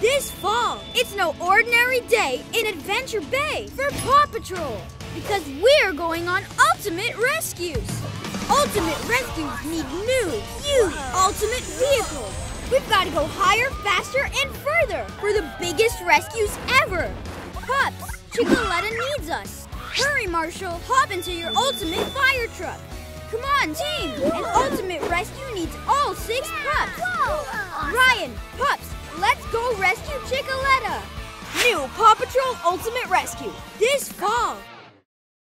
this fall. It's no ordinary day in Adventure Bay for Paw Patrol because we're going on ultimate rescues. Ultimate rescues need new, huge, ultimate vehicles. We've got to go higher, faster, and further for the biggest rescues ever. Pups, Chickaletta needs us. Hurry, Marshall. Hop into your ultimate fire truck. Come on, team. An ultimate rescue needs all six pups. Chickaletta. New Paw Patrol Ultimate Rescue this fall.